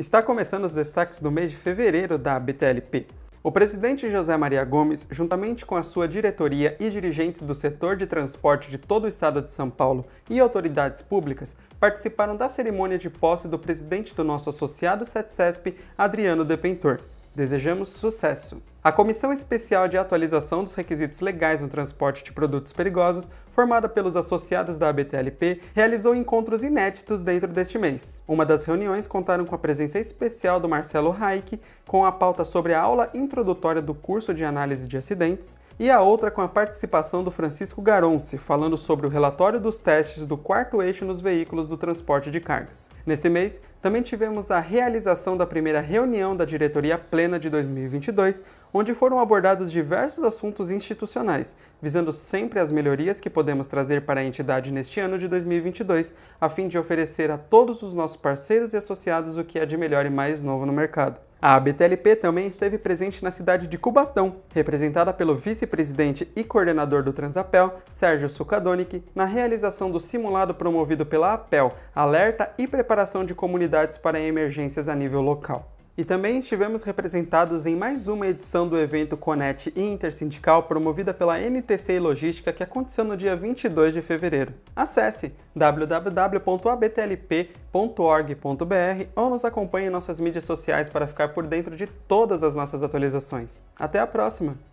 Está começando os destaques do mês de fevereiro da BTLP. O presidente José Maria Gomes, juntamente com a sua diretoria e dirigentes do setor de transporte de todo o estado de São Paulo e autoridades públicas, participaram da cerimônia de posse do presidente do nosso associado SETCESP, Adriano Depentor. Desejamos sucesso! A Comissão Especial de Atualização dos Requisitos Legais no Transporte de Produtos Perigosos, formada pelos associados da ABTLP, realizou encontros inéditos dentro deste mês. Uma das reuniões contaram com a presença especial do Marcelo Reich, com a pauta sobre a aula introdutória do curso de análise de acidentes, e a outra com a participação do Francisco Garonce, falando sobre o relatório dos testes do quarto eixo nos veículos do transporte de cargas. Nesse mês, também tivemos a realização da primeira reunião da diretoria plena de 2022, onde foram abordados diversos assuntos institucionais, visando sempre as melhorias que podemos trazer para a entidade neste ano de 2022, a fim de oferecer a todos os nossos parceiros e associados o que é de melhor e mais novo no mercado. A ABTLP também esteve presente na cidade de Cubatão, representada pelo vice-presidente e coordenador do Transapel, Sérgio Sukadonic, na realização do simulado promovido pela APEL, Alerta e Preparação de Comunidades para Emergências a nível local. E também estivemos representados em mais uma edição do evento Conet Intersindical promovida pela NTC Logística que aconteceu no dia 22 de fevereiro. Acesse www.abtlp.org.br ou nos acompanhe em nossas mídias sociais para ficar por dentro de todas as nossas atualizações. Até a próxima!